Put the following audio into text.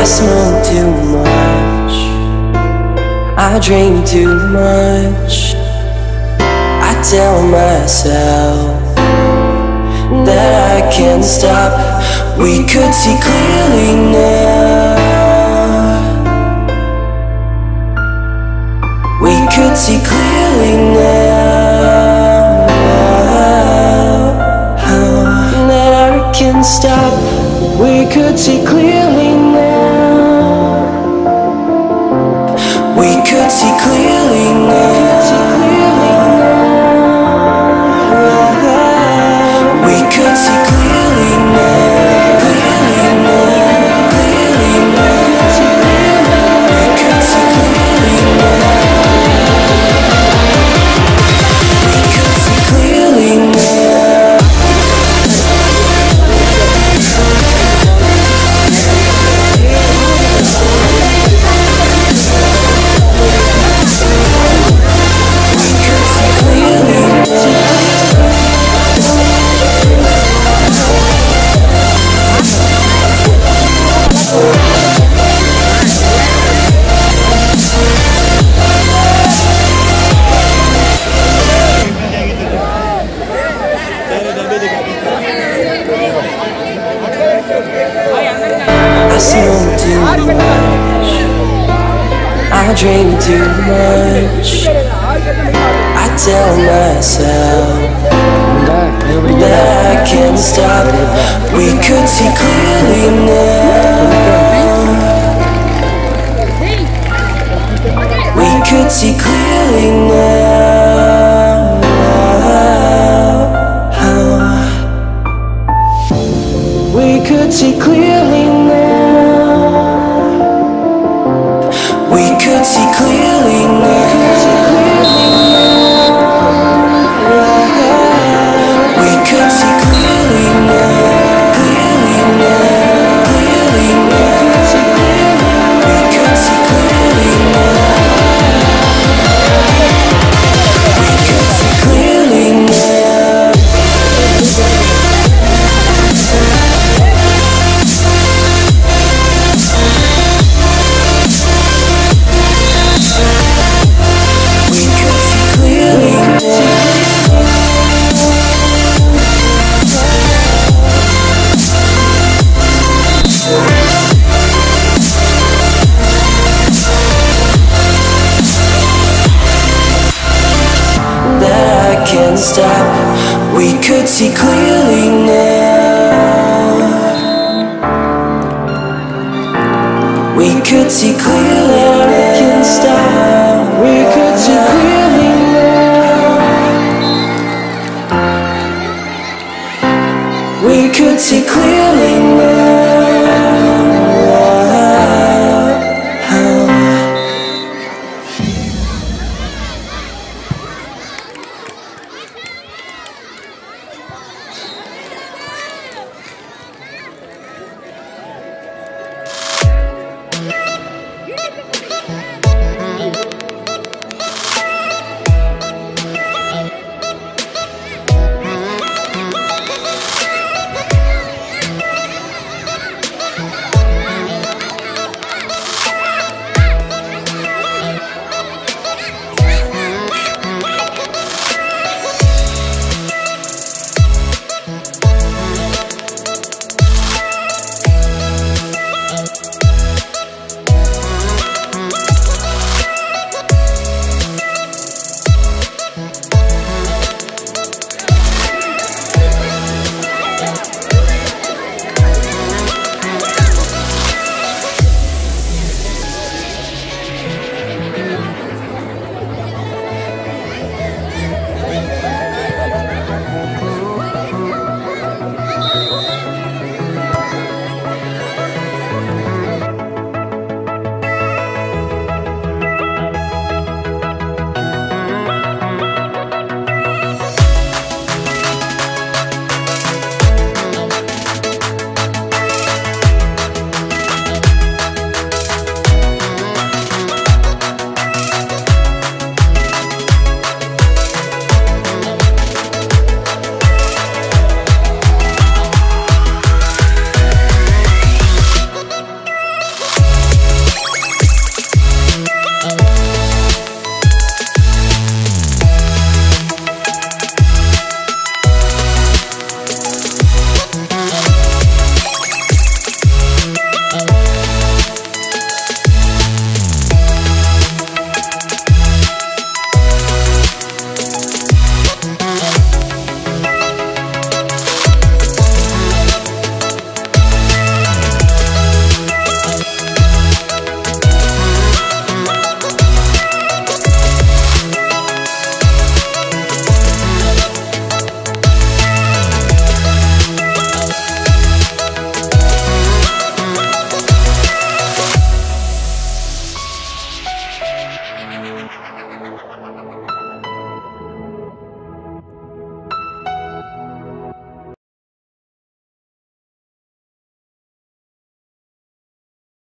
I smoke too much. I drink too much. I tell myself that I can't stop. We could see clearly now. We could see clearly now. That I can't stop. We could see clearly I drink too much. I tell myself that I can't stop. We could see clearly now. We could see clearly now. We could see clearly now. could see clearly now We could see clearly now stop. We could see clearly now We could see you.